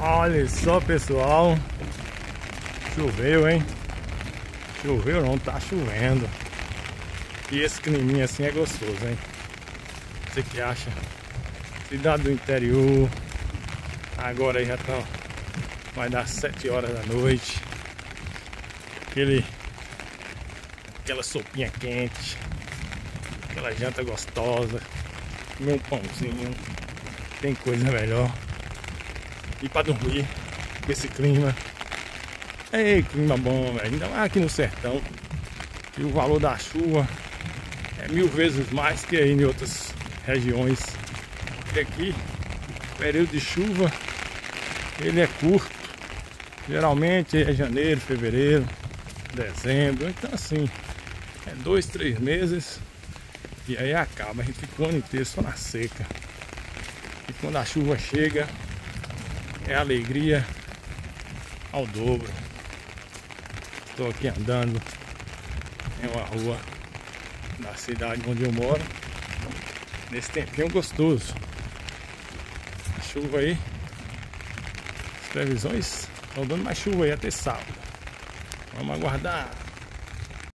Olha só pessoal. Choveu hein? Choveu não, tá chovendo. E esse climinha assim é gostoso hein? Você que acha? Cidade do interior. Agora aí já tá Vai dar 7 horas da noite. Aquele Aquela sopinha quente. Aquela janta gostosa. Um pãozinho. Tem coisa melhor e para dormir com esse clima. Ei, clima bom, velho. Ainda mais aqui no sertão. E o valor da chuva é mil vezes mais que aí em outras regiões. Porque aqui, período de chuva, ele é curto. Geralmente é janeiro, fevereiro, dezembro. Então assim, é dois, três meses e aí acaba. A gente fica o ano inteiro só na seca. E quando a chuva chega, é alegria ao dobro. Estou aqui andando em uma rua da cidade onde eu moro. Nesse tempinho gostoso. A chuva aí. As previsões estão dando mais chuva aí até sábado. Vamos aguardar.